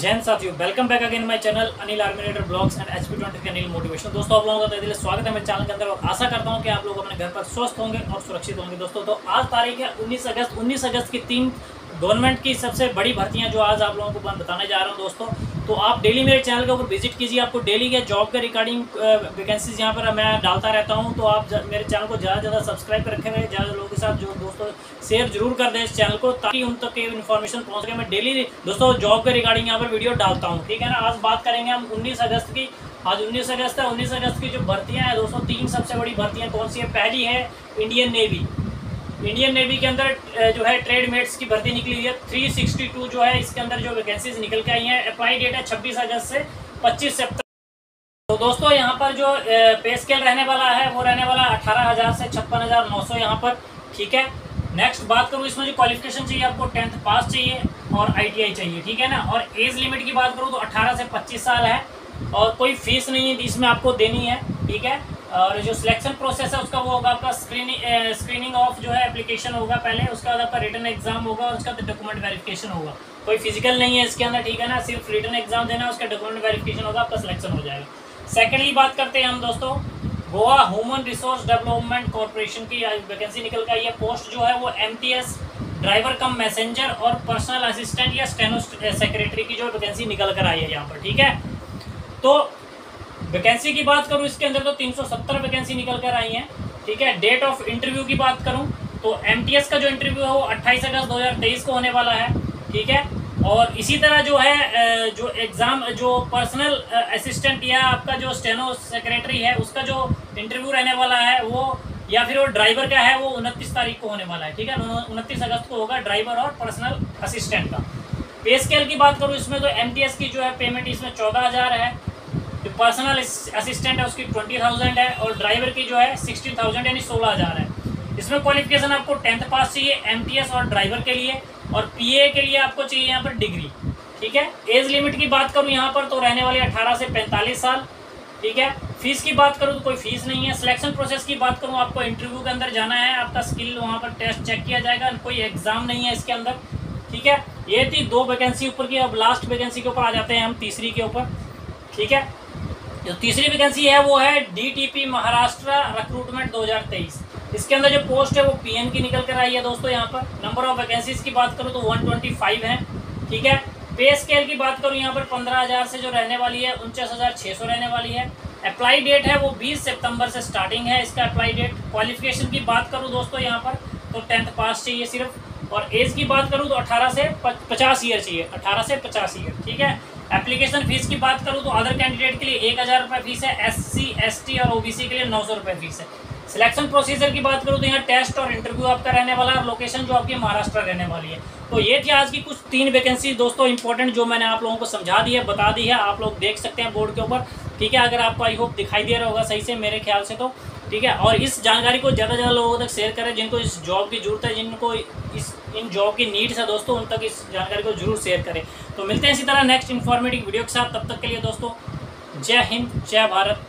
जैन साथियों welcome back again my channel Anil आर्मिनेटर blogs and HP twenty Anil motivation दोस्तों, आप लोगों का दिल स्वागत है मेरे चैनल के अंदर और आशा करता हूँ कि आप लोग अपने घर पर स्वस्थ होंगे और सुरक्षित होंगे। दोस्तों तो आज तारीख है 19 अगस्त। 19 अगस्त की तीन गवर्नमेंट की सबसे बड़ी भर्तियाँ जो आज आप लोगों को बताने जा रहा हूँ, दोस्तों। तो आप डेली मेरे चैनल के ऊपर विज़िट कीजिए, आपको डेली के जॉब के रिगार्डिंग वैकेंसीज यहाँ पर मैं डालता रहता हूँ तो आप मेरे चैनल को ज़्यादा से ज़्यादा सब्सक्राइब कर रखे ज़्यादा लोगों के साथ जो दोस्तों शेयर ज़रूर कर दें इस चैनल को, ताकि उन तक ये इन्फॉर्मेशन पहुँच गए मैं डेली दोस्तों जॉब के रिगार्डिंग यहाँ पर वीडियो डालता हूँ, ठीक है ना? आज बात करेंगे हम उन्नीस अगस्त की। आज उन्नीस अगस्त है, उन्नीस अगस्त की जो भर्तियाँ हैं दोस्तों, तीन सबसे बड़ी भर्तियाँ कौन सी है? पहली है इंडियन नेवी इंडियन नेवी के अंदर जो है ट्रेड मेट्स की भर्ती निकली हुई है। 362 जो है, इसके अंदर जो वैकेंसीज निकल के आई हैं। अप्लाई डेट है 26 अगस्त से 25 सितंबर। तो दोस्तों, यहाँ पर जो पे स्केल रहने वाला है, वो रहने वाला अठारह हज़ार से छप्पन हज़ार नौ सौ यहाँ पर। ठीक है? नेक्स्ट बात करूँ, इसमें जो क्वालिफिकेशन चाहिए आपको टेंथ पास चाहिए और आईटीआई चाहिए। ठीक है ना? और एज लिमिट की बात करूँ तो अठारह से पच्चीस साल है और कोई फ़ीस नहीं है, इसमें आपको देनी है। ठीक है? और जो सिलेक्शन प्रोसेस है, उसका वो होगा आपका स्क्रीनिंग स्क्रीनिंग ऑफ़ जो है एप्लीकेशन होगा पहले, उसका बाद आपका रिटर्न एग्ज़ाम होगा और उसका डॉक्यूमेंट वेरिफिकेशन होगा। कोई फ़िज़िकल नहीं है इसके अंदर, ठीक है ना? सिर्फ़ रिटर्न एग्ज़ाम देना उसका डॉक्यूमेंट वेरिफिकेशन होगा, आपका सिलेक्शन हो जाएगा। सेकेंडली बात करते हैं हम दोस्तों Goa human resource development corporation की वैकेंसी निकल कर है। पोस्ट जो है वो एमटीएस ड्राइवर कम मैसेंजर और पर्सनल असिस्टेंट या स्टेनो सेक्रेटरी की जो वैकेंसी निकल कर आई है यहाँ पर, ठीक है? तो वैकेंसी की बात करूँ, इसके अंदर तो 370 वैकेंसी निकल कर आई हैं। ठीक है डेट ऑफ़ इंटरव्यू की बात करूँ तो एमटीएस का जो इंटरव्यू है, वो 28 अगस्त 2023 को होने वाला है। ठीक है, और इसी तरह जो है जो एग्ज़ाम जो पर्सनल असिस्टेंट या आपका जो स्टेनो सेक्रेटरी है, उसका जो इंटरव्यू रहने वाला है, वो, या फिर वो ड्राइवर का है, वो उनतीस तारीख को होने वाला है। ठीक है उनतीस अगस्त को होगा ड्राइवर और पर्सनल असिस्टेंट का। पे स्केल की बात करूँ, इसमें तो एमटीएस की जो है पेमेंट इसमें चौदह हज़ार है। पर्सनल असिस्टेंट है, उसकी ट्वेंटी थाउज़ेंड है और ड्राइवर की जो है सिक्सटीन थाउज़ेंड यानी सोलह हज़ार है। इसमें क्वालिफिकेशन आपको टेंथ पास चाहिए एम और ड्राइवर के लिए और पीए के लिए आपको चाहिए यहाँ पर डिग्री ठीक है? एज लिमिट की बात करूँ यहाँ पर तो रहने वाले अठारह से पैंतालीस साल। ठीक है? फ़ीस की बात करूँ तो कोई फ़ीस नहीं है। सिलेक्शन प्रोसेस की बात करूँ, आपको इंटरव्यू के अंदर जाना है, आपका स्किल वहाँ पर टेस्ट चेक किया जाएगा, कोई एग्ज़ाम नहीं है इसके अंदर। ठीक है? ये थी दो वैकेंसी ऊपर की, अब लास्ट वैकेंसी के ऊपर आ जाते हैं हम तीसरी के ऊपर। ठीक है? जो तीसरी वैकेंसी है वो है डीटीपी महाराष्ट्र रिक्रूटमेंट 2023 इसके अंदर जो पोस्ट है वो पीएन की निकल कर आई है दोस्तों यहाँ पर। नंबर ऑफ़ वैकेंसीज की बात करूँ तो 125 है, ठीक है? पे स्केल की बात करूँ यहाँ पर 15000 से जो रहने वाली है, उनचास रहने वाली है। अप्लाई डेट है वो 20 सितंबर से स्टार्टिंग है, इसका अप्लाई डेट क्वालिफिकेशन की बात करूँ दोस्तों यहाँ पर तो टेंथ पास चाहिए सिर्फ़। और एज की बात करूँ तो अठारह से पचास ईयर चाहिए, अठारह से पचास ईयर ठीक है? एप्लीकेशन फ़ीस की बात करूँ तो अदर कैंडिडेट के लिए एक हज़ार रुपये फ़ीस है एस सी एस टी और ओबीसी के लिए नौ सौ रुपये फ़ीस है। सिलेक्शन प्रोसीजर की बात करूँ तो यहाँ टेस्ट और इंटरव्यू आपका रहने वाला है लोकेशन जो आपकी महाराष्ट्र रहने वाली है। तो ये थी आज की कुछ तीन वैकेंसी दोस्तों इंपॉर्टेंट जो मैंने आप लोगों को समझा दी है, बता दी है, आप लोग देख सकते हैं बोर्ड के ऊपर। ठीक है, अगर आपको आई होप दिखाई दे रहा होगा सही से मेरे ख्याल से तो। ठीक है, और इस जानकारी को ज़्यादा ज़्यादा लोगों तक शेयर करें, जिनको इस जॉब की ज़रूरत है, जिनको इस इन जॉब की नीड्स है दोस्तों, उन तक इस जानकारी को ज़रूर शेयर करें। तो मिलते हैं इसी तरह नेक्स्ट इन्फॉर्मेटिव वीडियो के साथ। तब तक के लिए दोस्तों, जय हिंद, जय भारत।